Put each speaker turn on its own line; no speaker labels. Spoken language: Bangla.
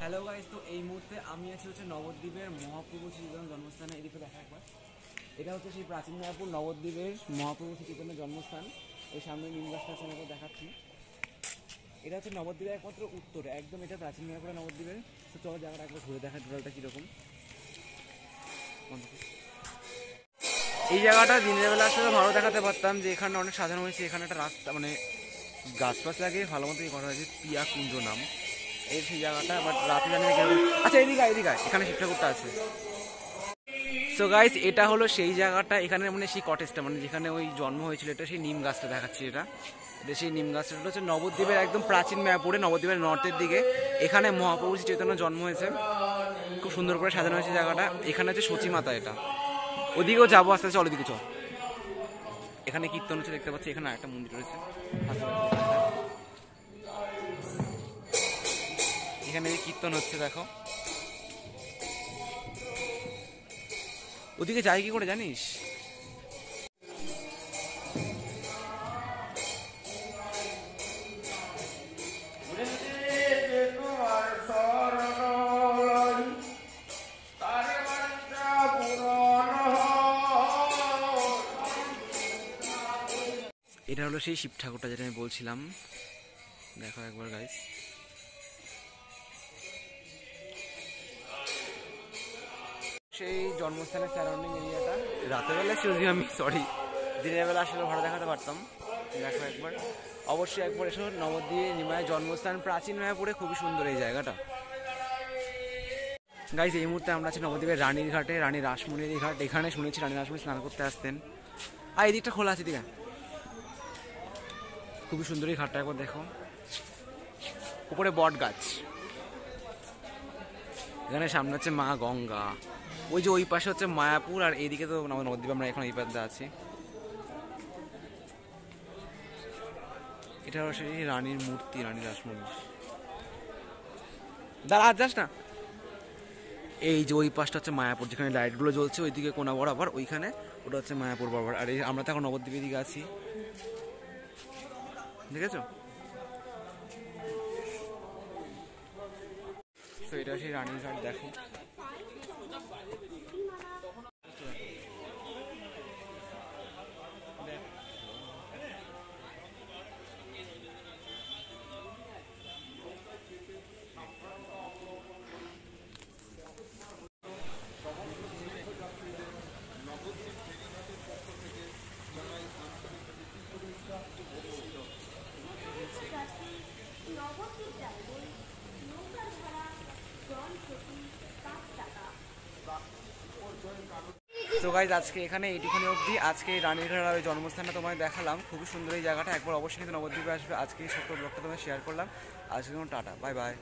হ্যালো গাইস তো এই মুহূর্তে আমি আছি হচ্ছে নবদ্বীপের মহাপ্রভু শ্রীচৈতন্য জন্মস্থানে। এদিকে দেখা একবার। এটা হচ্ছে সেই প্রাচীন মায়াপুর নবদ্বীপের মহাপ্রভু শ্রীচৈতন্য জন্মস্থান। এই সামনে নিম গাছটা দেখাচ্ছি। এটা হচ্ছে নবদ্বীপের একমাত্র উত্তরে। একদম এটা প্রাচীন মায়াপুরে নবদ্বীপের। তো চলো জায়গাটা একবার ঘুরে দেখা টোটালটা কীরকম। এই জায়গাটা দিনের বেলা আসলে ভালো দেখাতে পারতাম যে এখানে অনেক সাজানো হয়েছে, এখানে একটা রাস্তা মানে গাছ ফাছ লাগিয়ে ভালো মতো ইয়ে করা হয়েছে পিয়া কুঞ্জ নাম। এই সেই জায়গাটা বাট রাতে জানি আচ্ছা এদিকে এদিকে এখানে শিব করতে আছে। সো গাইস এটা হলো সেই জায়গাটা, এখানে মানে সেই কটেজটা মানে যেখানে ওই জন্ম হয়েছিল, এটা সেই নিম গাছটা দেখাচ্ছি এটা। সেই নিম গাছটা হচ্ছে নবদ্বীপের একদম প্রাচীন ম্যাপুরে, নবদ্বীপের নর্থের দিকে। এখানে মহাপ্রভু চৈতন্য জন্ম হয়েছে। খুব সুন্দর করে সাজানো হয়েছে জায়গাটা। এখানে হচ্ছে সচী মাতা এটা। ওদিকেও যাব, আস্তে আস্তে, চল ওদিকে চল। এখানে কীর্তন হচ্ছে দেখতে পাচ্ছি, এখানে একটা মন্দির রয়েছে। এখানে কীর্তন হচ্ছে, দেখো। ওদিকে যাই কি করে জানিস? এটা হলো সেই শিব ঠাকুরটা যেটা আমি বলছিলাম। দেখো একবার গাইস সেই জন্মস্থানের সারাউন্ডিং এরিয়াটা রাতের বেলা যদি আমি সরি দিনের বেলা আসলে ভালো দেখাতে পারতাম। দেখো একবার। অবশ্যই একবার এসো নবদ্বীপ নিমায়ের জন্মস্থান প্রাচীন মায়াপুরে খুবই সুন্দর এই জায়গাটা। গাইজ এই মুহূর্তে আমরা আছি নবদ্বীপের রানীর ঘাটে রানী রাসমণির ঘাট। এখানে শুনেছি রানী রাসমণি স্নান করতে আসতেন। আর এই দিকটা খোলা আছে দিকে খুবই সুন্দর এই ঘাটটা একবার দেখো। উপরে বট গাছ। এখানে সামনে হচ্ছে মা গঙ্গা। ওই যে ওই পাশে হচ্ছে মায়াপুর আর এইদিকে তো নবদ্বীপ, আমরা এখন এই পাশে আছি। এটা হচ্ছে সেই রানীর মূর্তি, রানী রাসমণি। দাঁড়া যাস না। এই যে ওই পাশটা হচ্ছে মায়াপুর, যেখানে লাইটগুলো জ্বলছে, ওইদিকে কোনা বরাবর, ওইখানে ওটা হচ্ছে মায়াপুর বরাবর। আর এই আমরা তো এখন নবদ্বীপের দিকে আছি। দেখেছ তো এটা সেই রানিং ঘাট দেখো। তো গাইজ আজকে এখানে এইটুখানি অবধি। আজকে এই রানীর ঘাটার ওই জন্মস্থানটা তোমায় দেখালাম। খুবই সুন্দর এই জায়গাটা। একবার অবশ্যই কিন্তু নবদ্বীপে আসবে। আজকে এই ছোট্ট ব্লগটা তোমায় শেয়ার করলাম। আজকে তোমার টাটা। Bye bye